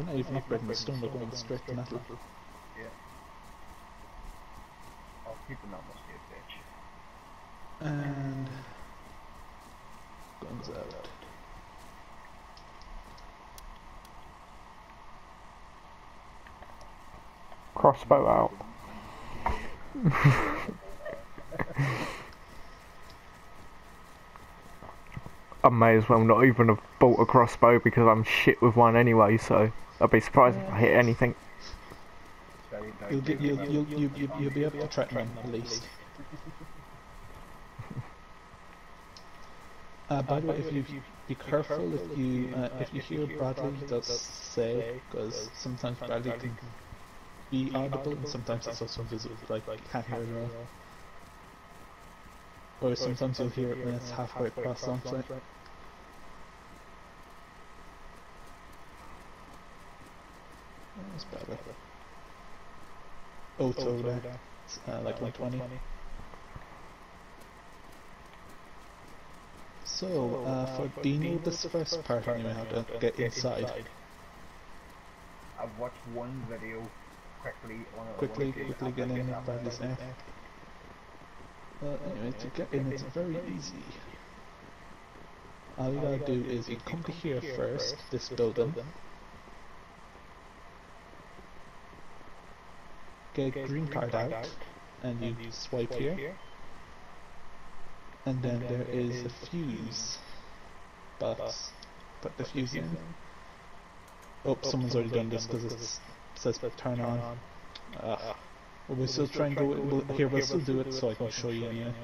They're not even upgrading the stone, they're going straight to metal. Yeah. I'll keep it that must be a bitch. And guns out. Crossbow out. I may as well not even have bought a crossbow because I'm shit with one anyway, so I'd be surprised if I hit anything. Very, very You'll, get, you'll, you'll, you'll, you'll, you'll be able to track them at least. Uh, by the way, if you be careful if you uh, if you hear Bradley does say because sometimes Bradley can be audible and sometimes it's also invisible, like can't hear it at all. Or sometimes you'll hear it when it's halfway across on site. That's better. Oh, it's over there. It's, uh, like 120. So, uh, for Dino, this first part anyway, how to get inside. I've watched one video quickly on a Quickly, quickly get in getting if that Bradley's message. Well, anyway, to get in, it's very easy. All you gotta do is you come to here first, this building. Get a green card out, and you swipe here. And then there is a fuse box. Put the fuse in. Oh, someone's already done this because it says turn on. Ah. Well, we'll still try and go. We'll, here, we'll still do it so I can show you anyway.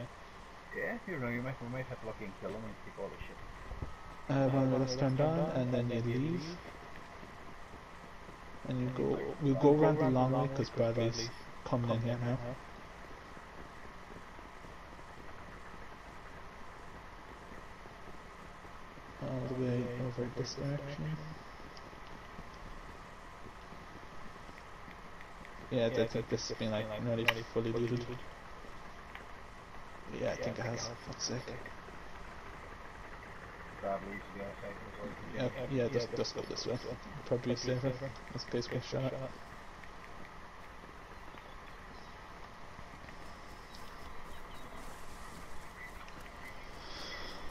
Yeah, you know, you might, we might hit lucky and kill him and take all the shit. Uh, when it's turned on, and then you leave. And you go. We'll go around the long way because Bradley's coming in here now. All the way over this direction. Yeah, I think this has been like nearly fully looted. Yeah, I think it has. Fuck's sake. Bradley's the outside as well. Yeah, yeah, just, just go this way. Probably safer. This place gets shot.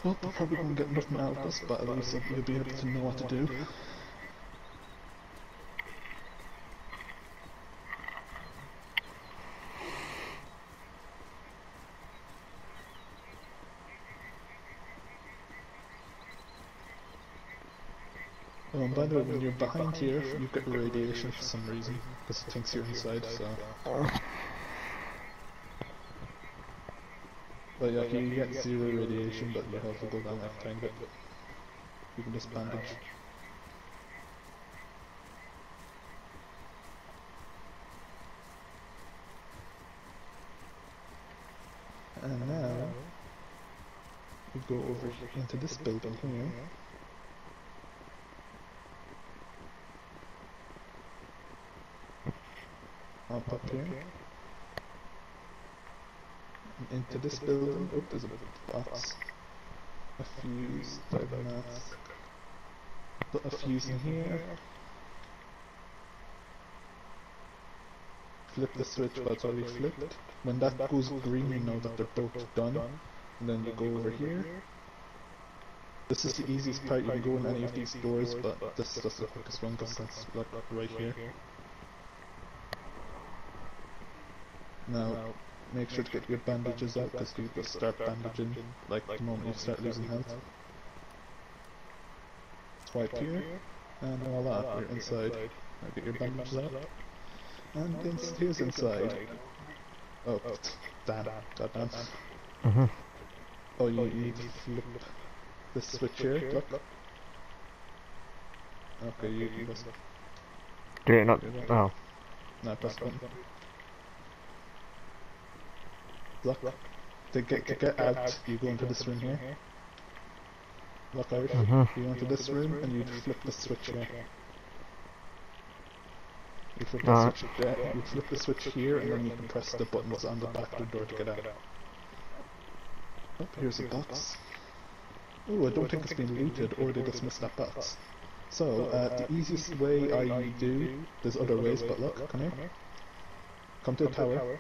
Well, we're probably going to get nothing out of this, but at least you'll be able to know what to do. By the way, when you're behind here, you get radiation for some reason, because it thinks you're inside, so... But yeah, you get zero radiation, but your health will go down every time, but you can just bandage. And now, we go over into this building here. Up up here. And into this building. Oh, there's a box. A fuse, diver mask. Put a fuse in here. Flip the switch while it's already flipped. When that goes green, you know that they're both done. And then you go over here. This is the easiest part, you can go in any of these doors, but this is just the quickest one because that's like right here. Now, make sure to get your bandages out because you just start bandaging like the moment you start losing health. Swipe here, and voila, you're inside. Now get your bandages out. And then here's inside. Oh, damn, goddamn. Mhm. Oh, you need to flip the switch here, look. Okay, you, you just, Did it not? Oh. no, press button. Look, to get, to get out, you go into this room here. Look out, Mhm. you go into this room and you flip the switch here. You flip the switch there, you flip the switch here and then you can press the buttons on the back of the door to get out. Oh, here's a box. Oh, I don't think it's been looted or they just missed that box. So, uh, the easiest way I do, there's other ways, but look, come here. Come to the tower.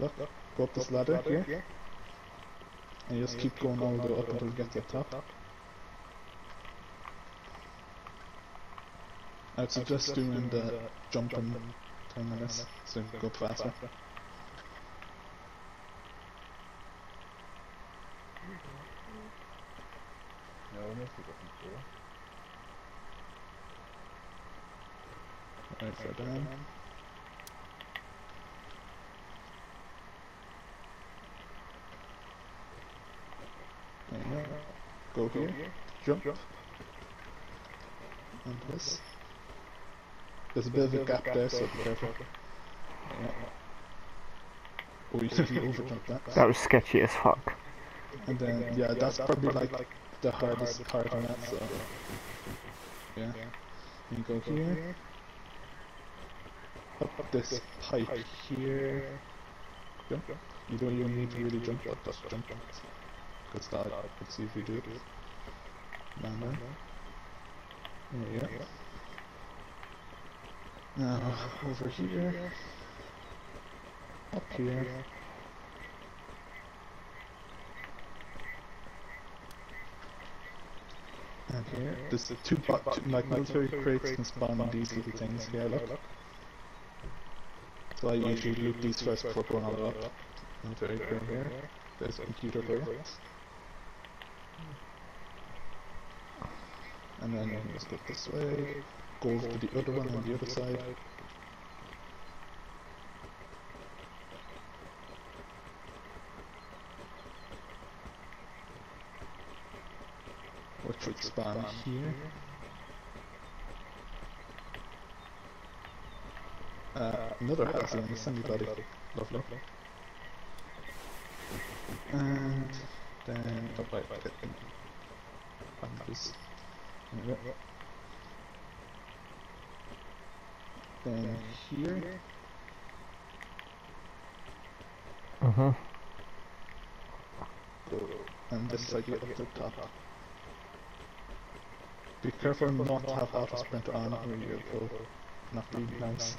Look, go up this ladder here. And you just keep going all the way up until you get to the top. I'd suggest doing the jumping thing on this, so you can go faster. No, I missed it before. Right for down. There you go. Go here, jump, and this. There's a bit of a gap there, so be careful. Yeah. Oh, you didn't overjump that. That was sketchy as fuck. And then, yeah, that's probably like the hardest part on that, so. Yeah. You go here. Up this pipe here. Jump. You don't even need to really jump, but just jump. Good start. Let's see if we do it. Down there. There you go. Now, over here. Up here. And here, there's two, bo- like military crates can spawn on these little things here, look. So I usually loot these first before going all up. Military crate here. There's a computer for And then just go this way, go over to the other one on the other side. Which would spawn here. Uh, another house on the semi-body. Lovely. And then, oh wait, wait, wait. Bandages. There we go. Then here, Mhm. and this side you get up to the top. Be careful not to have auto sprint on or you will not be nice.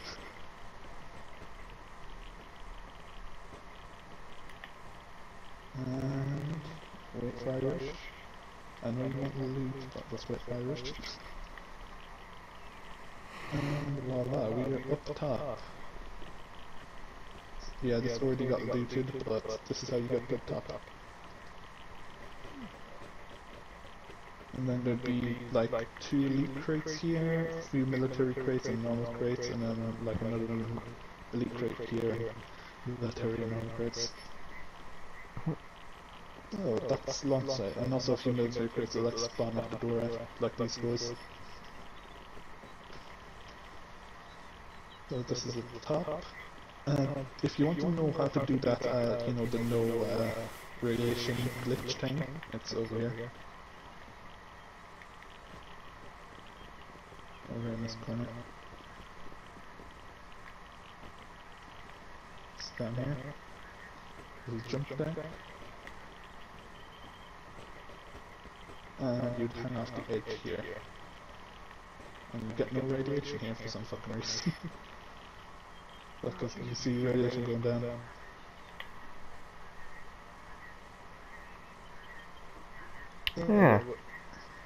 And wait for Irish. I know you want to loot, but wait Irish. And voila, we are up top. Yeah, this already got looted, but this is how you get the top. And then there'd be like two elite crates here, three military crates and normal crates, and then uh, like another elite crate here, military and normal crates. Oh, that's launch site, and also a few military crates that like spawn at the door, like these guys. So this is at the top. And if you want to know how to do that, uh, you know, the no uh, radiation glitch thing, it's over here. Over in this corner. It's down jump there. Uh, and you'd hang off the edge here. And you get no radiation here for some fucking reason. Because you see radiation going down. Yeah.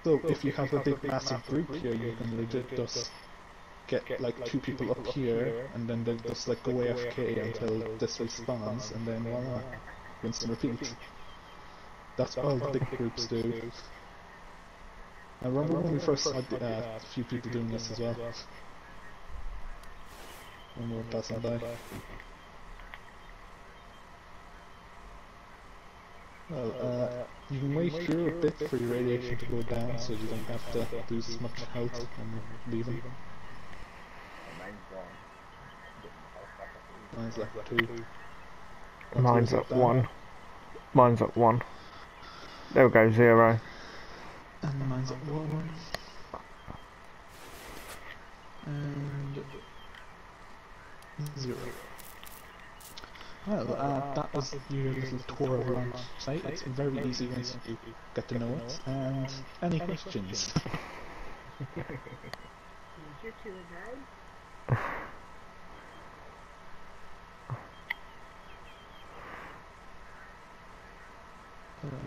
So if you have a big massive group here, you can legit just get like two people up here, and then they'll just like go AFK until this respawns, and then voila, rinse and repeat. That's all the big groups do. I remember when we first saw the, uh, a few people doing this as well. When we were passing by. Well, uh, you can wait here a bit for your radiation to go down so you don't have to lose as much health when you're leaving. Mine's gone. Getting the health back up to Mine's like two. Mine's yours at one. Mine's at one. There we go, zero. And mine's at one. And zero. Well, uh, that was your little tour around site. It's very easy once you get to know it. And any questions? Is your tour guide?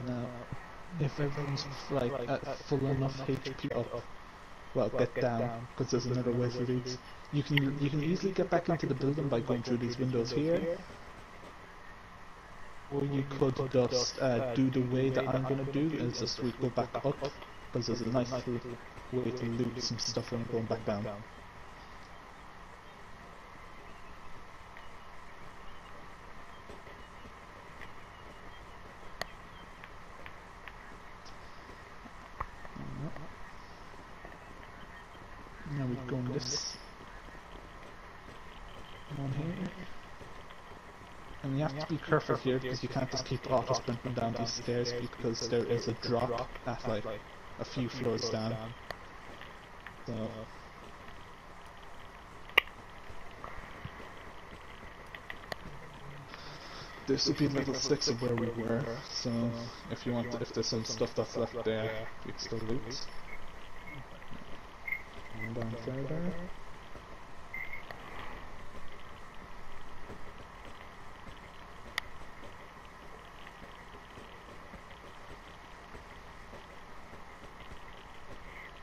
Now, if everyone's like at full enough HP up, well, get down because there's another way through these. You can you can easily get back into the building by going through these windows here, or you could just uh, do the way that I'm gonna do is just we go back up because there's a nice little way to loot some stuff when going back down. Now we go on this one here. And you have to be careful here because you can't just keep auto sprinting down these stairs because there is a drop at like a few floors down. So this would be level six of where we were. So if you want, to, if there's some stuff that's left there, you can still loot. And.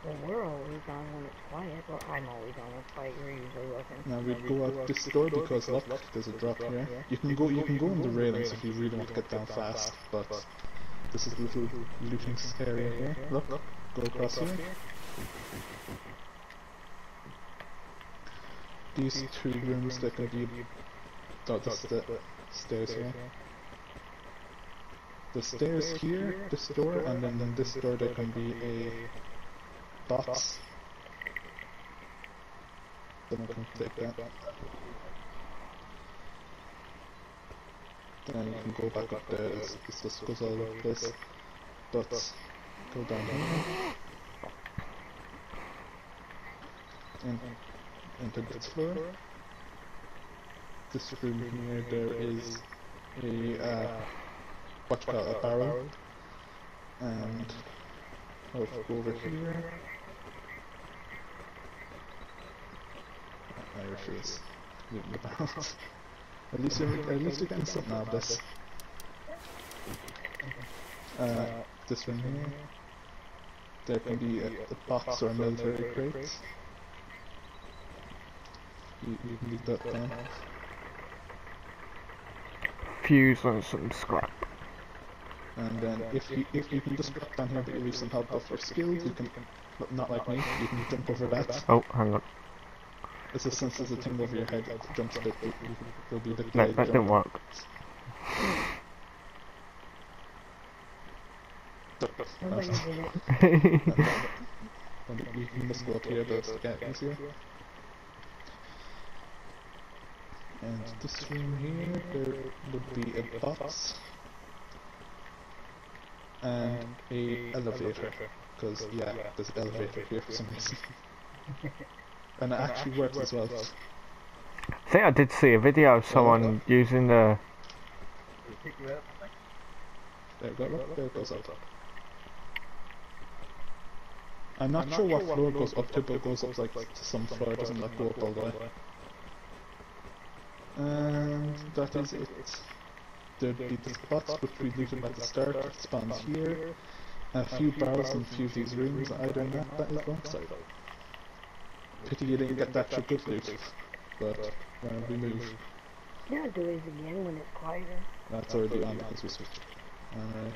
Well, we're always on when it's quiet. Well, I'm always on when it's quiet. You're usually looking. Now we'd go out this door because look, there's a drop here. You can go, you can go on the railings if you really want to get down fast, but this is a little looting area here. Look, Look, go across here. These two rooms that can be, this is the stairs here. The stairs here, this door, and then in this door there can be a box. Someone can take that. Then you can go back up there, it's, it's just goes all over the place. But, go down here. And into this floor. This room here, there is a, uh, a barrel. And, I'll go over here. Irish is looting the barrels. at least you're, at least getting something out of this. Uh, this one here. There can be a, a box or a military crate. You, you can leave that down. Fuse and some scrap. And then if you if you can just drop down here but you leave some help off your skills, you can but not like me, you can jump over that. Oh, hang on. It's a sense there's a thing over your head that jumps a bit, you- you- there'll be a bit No, that jump. didn't work. Nobody did it. And you can just go up here, but it's get easier. And this room here, there would be a box and a elevator. Because yeah, there's an elevator here for some reason. and it actually works as well. I think I did see a video of someone using the. Pick you up. There we go, there it goes up. I'm not sure what floor it goes up to, but it goes up like to some floor, it doesn't like go up all the way. And that is it. There'd be the spots which we looted at the start, spawns here, a few barrels in a few of these rooms, I don't know, that is one side. Pity you didn't get that for good loot, but when we move, Yeah, do these again when it's quieter. that's already on because we switched. Alright.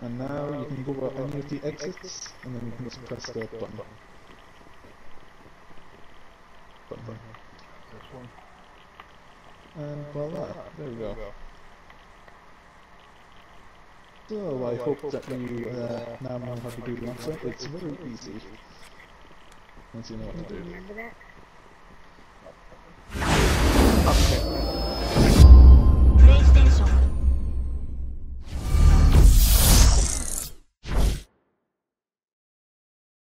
And now you can go out any of the exits, and then you can just press the. Button. This one. And voila, there we go. So I hope that you uh, now know how to do the answer. It's very easy. Once you know what to do.